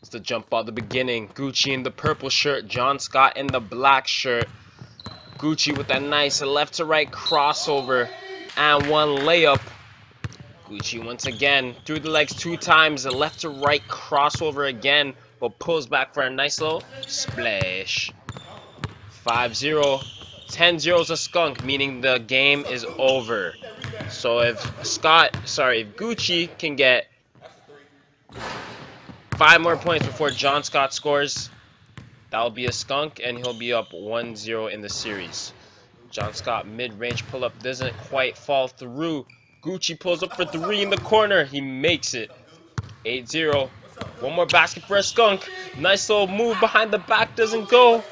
It's the jump ball, the beginning. Gucci in the purple shirt, John Scott in the black shirt. Gucci with that nice left to right crossover and one layup. Gucci once again through the legs two times, a left to right crossover again, but pulls back for a nice little splash. 5-0. 10-0 is a skunk, meaning the game is over. So if Scott, sorry, if Gucci can get five more points before John Scott scores, that'll be a skunk, and he'll be up 1-0 in the series. John Scott mid-range pull-up doesn't quite fall through. Gucci pulls up for three in the corner. He makes it. 8-0. One more basket for a skunk. Nice little move behind the back. Doesn't go.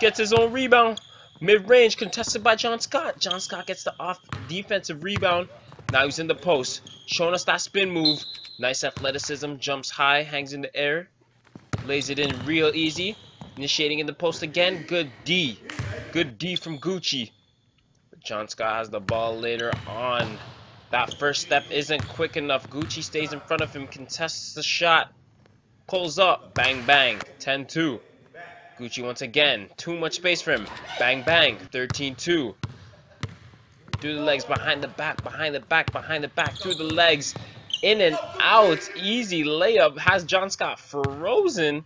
Gets his own rebound. Mid-range contested by John Scott. John Scott gets the off defensive rebound. Now he's in the post. Showing us that spin move. Nice athleticism. Jumps high. Hangs in the air. Lays it in real easy. Initiating in the post again. Good D. Good D from Gucci. But John Scott has the ball later on. That first step isn't quick enough. Gucci stays in front of him. Contests the shot. Pulls up. Bang, bang. 10-2. Gucci once again. Too much space for him. Bang, bang. 13-2. Through the legs. Behind the back. Behind the back. Behind the back. Through the legs. In and out. Easy layup. Has John Scott frozen.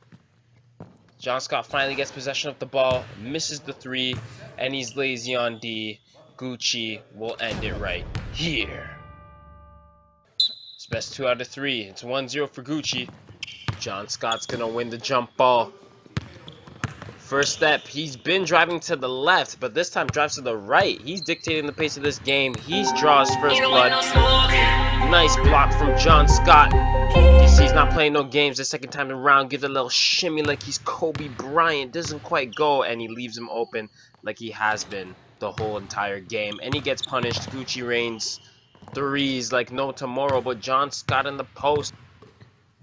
John Scott finally gets possession of the ball. Misses the three. And he's lazy on D. Gucci will end it right here. It's best two out of three. It's 1-0 for Gucci. John Scott's gonna win the jump ball. First step, he's been driving to the left, but this time drives to the right. He's dictating the pace of this game. He's draws first blood. Nice block from John Scott. You see he's not playing no games the second time around. Gives a little shimmy like he's Kobe Bryant. Doesn't quite go, and he leaves him open like he has been the whole entire game. And he gets punished. Gucci Rains threes like no tomorrow, but John Scott in the post.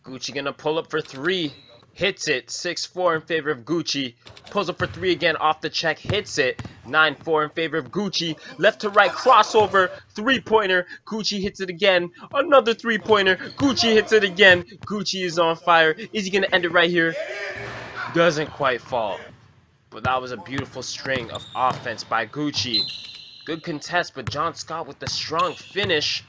Gucci gonna pull up for three. Hits it. 6-4 in favor of Gucci. Pulls up for three again off the check. Hits it. 9-4 in favor of Gucci. Left to right crossover. Three-pointer. Gucci hits it again. Another three-pointer. Gucci hits it again. Gucci is on fire. Is he gonna end it right here? Doesn't quite fall. But that was a beautiful string of offense by Gucci. Good contest, but John Scott with the strong finish.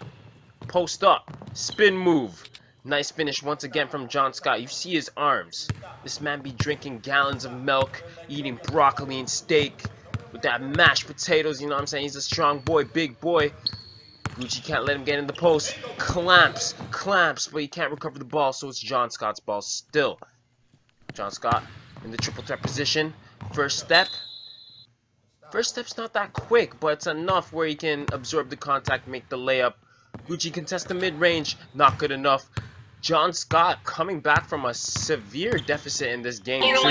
Post up. Spin move. Nice finish once again from John Scott. You see his arms. This man be drinking gallons of milk, eating broccoli and steak with that mashed potatoes, you know what I'm saying? He's a strong boy, big boy. Gucci can't let him get in the post. Clamps, clamps, but he can't recover the ball, so it's John Scott's ball still. John Scott in the triple threat position. First step. First step's not that quick, but it's enough where he can absorb the contact, make the layup. Gucci can test the mid-range, not good enough. John Scott coming back from a severe deficit in this game too.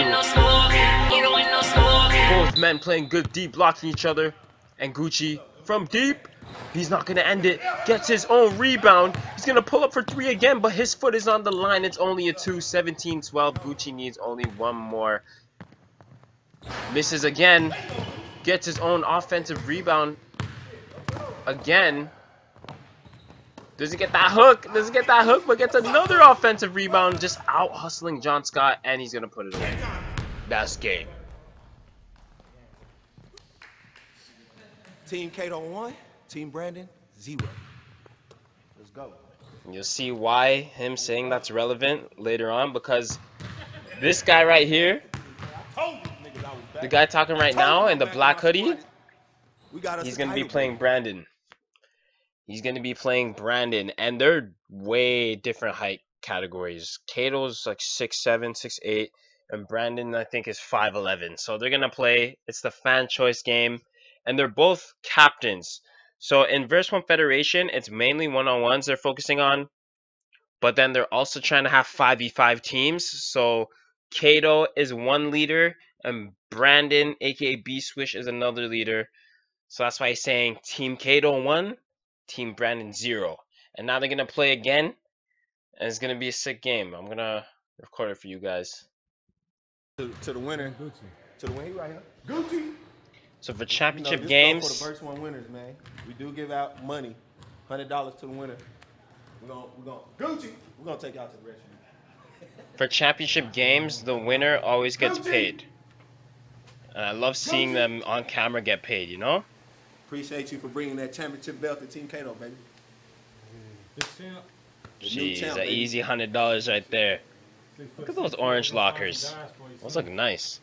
Both men playing good deep, blocking each other. And Gucci from deep, he's not gonna end it. Gets his own rebound. He's gonna pull up for three again, but his foot is on the line. It's only a 2, 17-12. Gucci needs only one more. Misses again. Gets his own offensive rebound again. Doesn't get that hook. Doesn't get that hook, but gets another offensive rebound. Just out hustling John Scott, and he's going to put it away. Best game. Team Kato 1, Team Brandon 0. Let's go. You'll see why him saying that's relevant later on, because this guy right here, the guy talking right now in the black hoodie, he's going to be playing Brandon. He's going to be playing Brandon, and they're way different height categories. Kato's like 6'7", 6'8", and Brandon, I think, is 5'11". So they're going to play. It's the fan choice game, and they're both captains. So in Verse 1 Federation, it's mainly one-on-ones they're focusing on, but then they're also trying to have 5v5 teams. So Kato is one leader, and Brandon, aka B Swish, is another leader. So that's why he's saying Team Kato 1, Team Brandon 0. And now they're going to play again. And it's going to be a sick game. I'm going to record it for you guys. To, to the winner. Gucci. To the winner, right here. Gucci. So for You know, championship games, for the first one winners, man. We do give out money, hundred dollars to the winner. We're gonna, we're gonna, Gucci. We're gonna take out to the restaurant. For championship games, the winner always gets paid. And I love seeing them on camera get paid, you know? Appreciate you for bringing that championship belt to Team Kato, baby. Big champ. The new Jeez, champ, an baby. easy hundred dollars right there. Look at those orange lockers. guys for you, Those look nice.